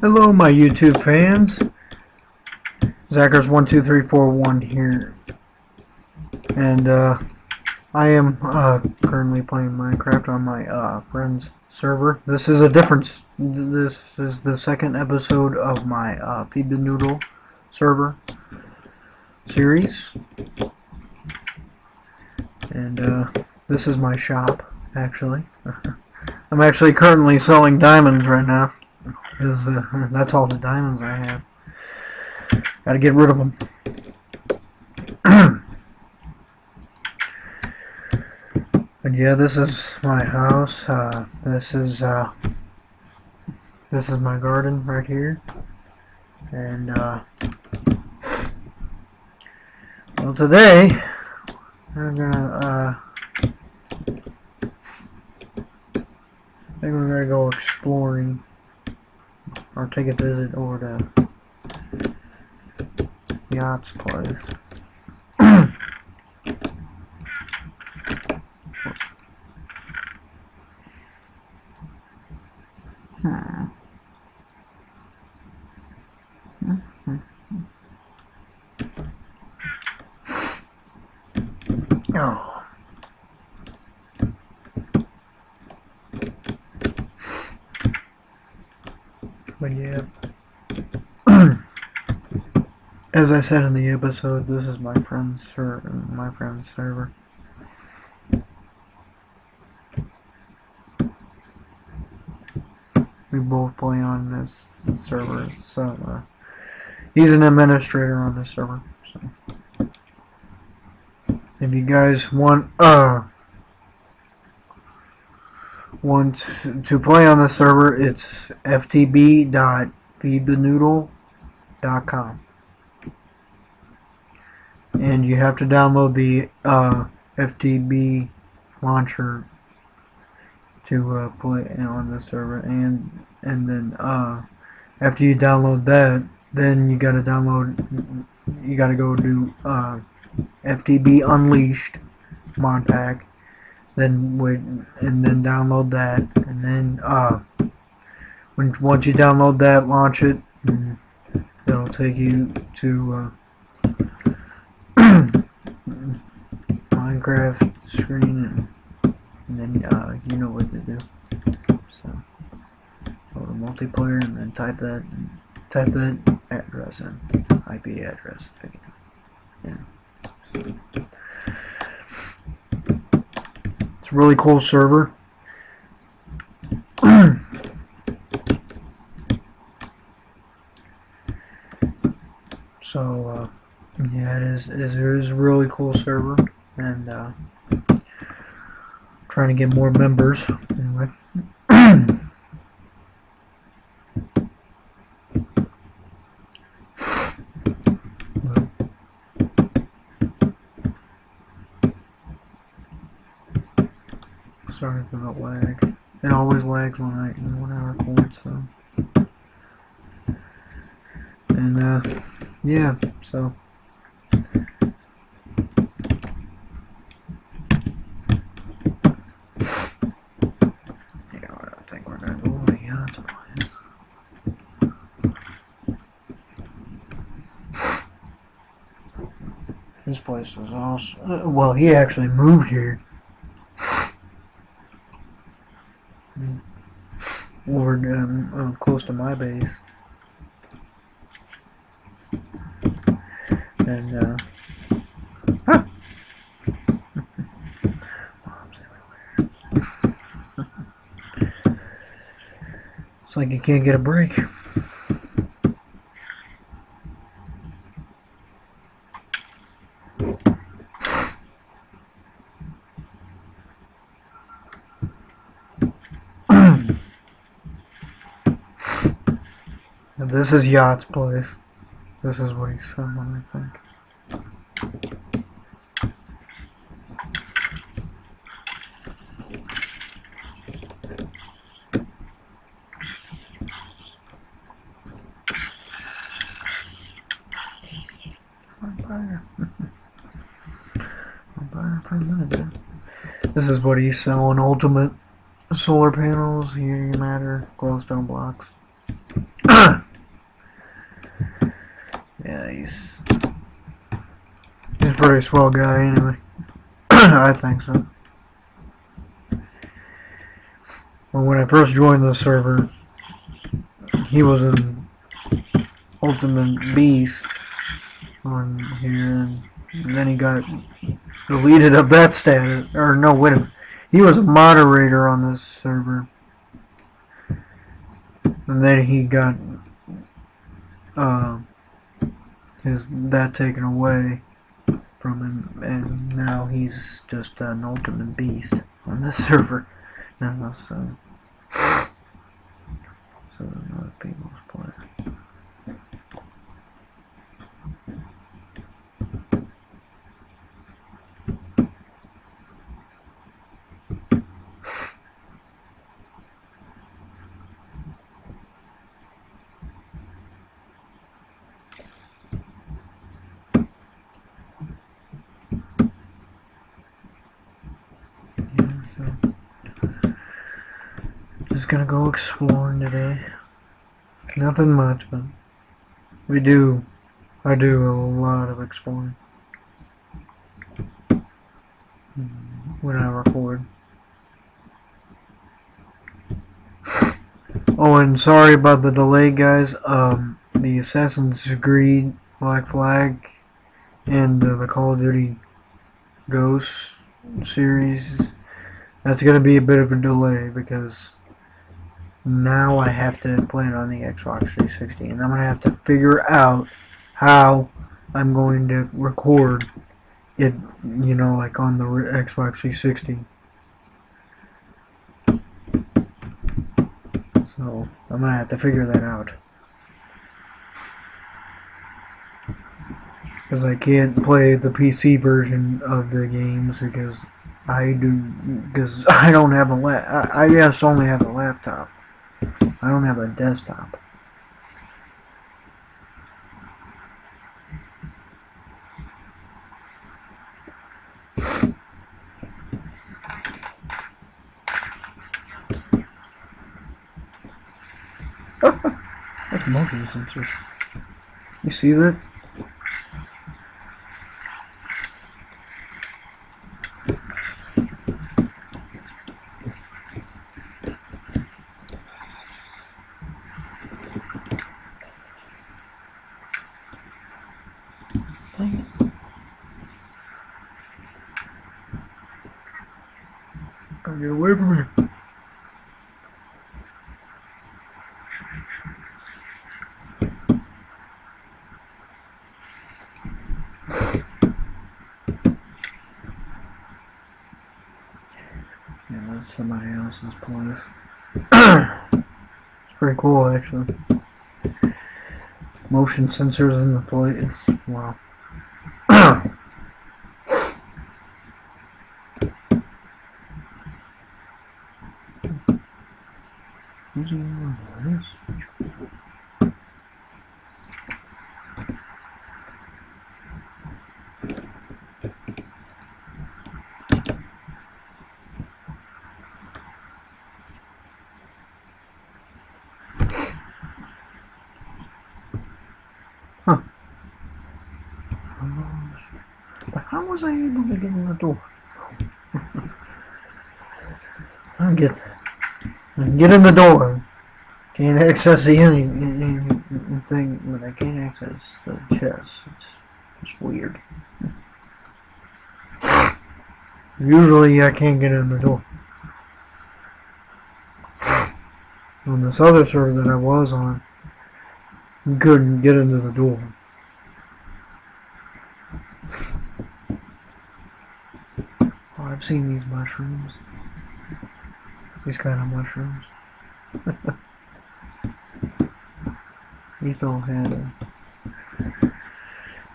Hello, my YouTube fans. Zakkers12341 here. And, uh, I am, uh, currently playing Minecraft on my, uh, friend's server. This is a difference. this is the second episode of my, uh, Feed the Noodle server series. And, uh, this is my shop, actually. I'm actually currently selling diamonds right now. Because uh, that's all the diamonds I have. Gotta get rid of them. but yeah, this is my house. Uh, this is uh, this is my garden right here. And uh, well, today we're gonna. Uh, I think we're gonna go exploring or take a visit over to Yacht's place. hmm. Oh. But yeah. As I said in the episode, this is my friend's ser my friend's server. We both play on this server, so uh, he's an administrator on this server. So if you guys want uh want to play on the server, it's ftb.feedthenoodle.com. And you have to download the uh, FTB launcher to uh, play on the server. And and then uh, after you download that, then you gotta download. You gotta go to uh, FTB Unleashed mod pack then wait and then download that and then uh when once you download that launch it it'll take you to uh, Minecraft screen and, and then uh, you know what to do so go to multiplayer and then type that type that address in IP address yeah. So. It's a really cool server. so, uh, yeah, it is, it is, it is a really cool server. And, uh, trying to get more members. Anyway. Sorry for the lag. It always lags when I when I record, so. And uh, yeah, so. Yeah, I think we're gonna go place. Place is awesome. Uh, well, he actually moved here. Over um, uh, close to my base. And, uh, it's like you can't get a break. This is Yacht's place. This is what he's selling, I think. This is what he's selling. Ultimate solar panels, here matter, glowstone blocks. nice. He's a pretty swell guy, anyway. I think so. Well, when I first joined the server, he was an Ultimate Beast on here, and then he got deleted of that status. Or, no, wait a. He was a moderator on this server. And then he got uh, his that taken away from him, and now he's just an ultimate beast on this server now. So, so other people's play. Yeah, so just gonna go exploring today. Nothing much, but we do. I do a lot of exploring when I record. Oh, and sorry about the delay, guys. Um, the Assassin's Creed Black Flag and uh, the Call of Duty Ghosts series that's going to be a bit of a delay because now I have to play it on the Xbox 360 and I'm going to have to figure out how I'm going to record it, you know, like on the Xbox 360. So I'm going to have to figure that out. Because I can't play the PC version of the games because I do because I don't have a la- I, I just only have a laptop. I don't have a desktop. That's motion sensors. You see that? Dang it. Gotta get away from me. Yeah, that's somebody else's place. it's pretty cool, actually. Motion sensors in the place. Wow. In this? But how was I able to get in the door? I get that. Get in the door. Can't access the any, any, thing, but I can't access the chest. It's, it's weird. Usually I can't get in the door. On this other server that I was on, couldn't get into the door. Oh, I've seen these mushrooms. These kind of mushrooms. Etho had a,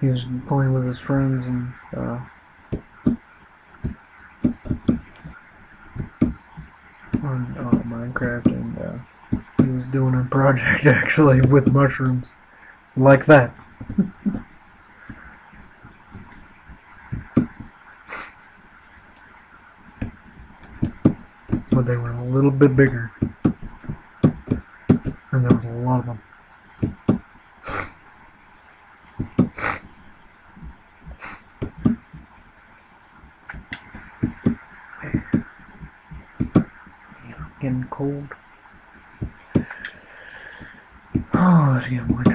he was playing with his friends and uh, on uh, Minecraft and uh, he was doing a project actually with mushrooms like that. they were a little bit bigger. And there was a lot of them. Getting cold. Oh, it's getting wet.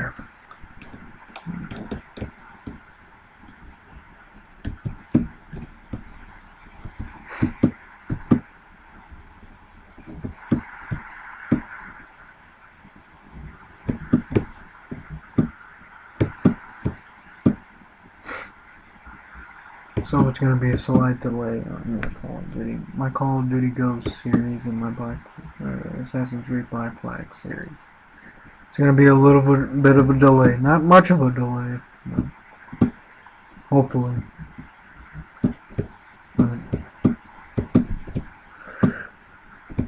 So it's gonna be a slight delay on my Call of Duty, my Call of Duty Ghost series and my Black uh, Assassin's Creed Black Flag series. It's gonna be a little bit, bit of a delay, not much of a delay, but hopefully. But,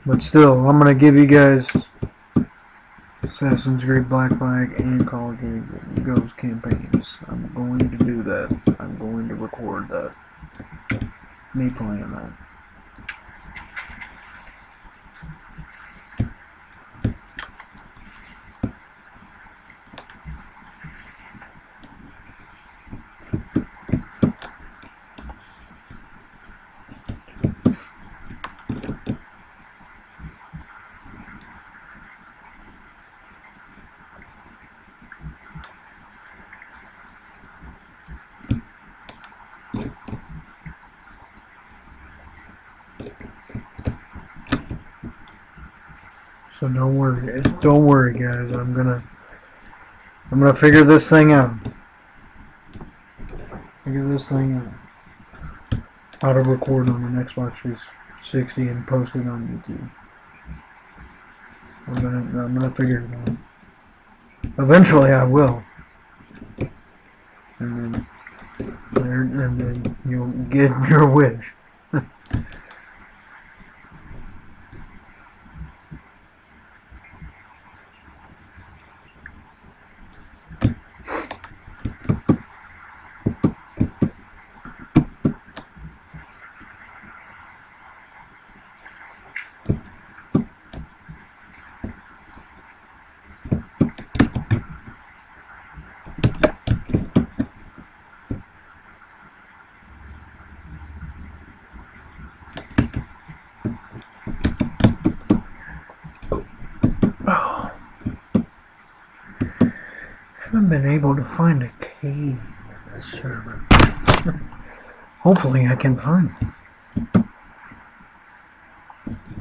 but still, I'm gonna give you guys Assassin's Creed Black Flag and Call of Duty Ghost campaigns. I'm going to do that. I'm going record that. Me playing that. So don't worry, don't worry, guys. I'm gonna, I'm gonna figure this thing out. Figure this thing out. How to record on an Xbox 360 and post it on YouTube. I'm gonna, I'm gonna figure it out. Eventually, I will. And then, and then you'll get your wish. haven't been able to find a cave in this server. Hopefully I can find it.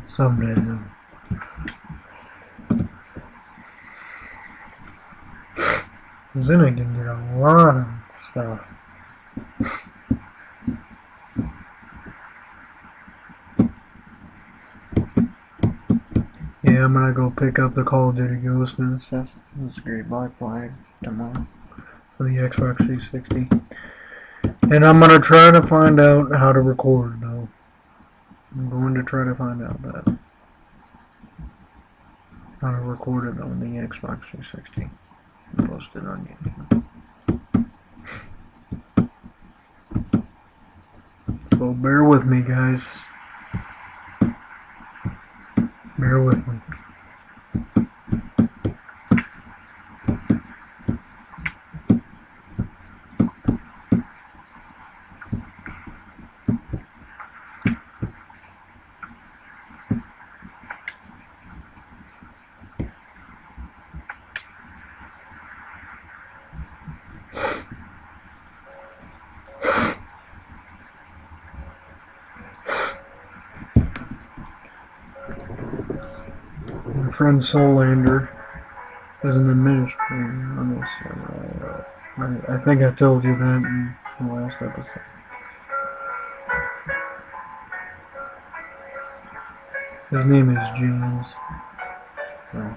Someday. Cause then I can get a lot of stuff. Yeah, I'm gonna go pick up the Call of Duty Ghost and Assassin's Creed Black Flag tomorrow for the Xbox 360. And I'm gonna try to find out how to record though. I'm going to try to find out that. How to record it on the Xbox 360 and post it on YouTube. So bear with me guys. Bear with me. My friend Soulander is an administrator I, I think I told you that in the last episode. His name is James. So.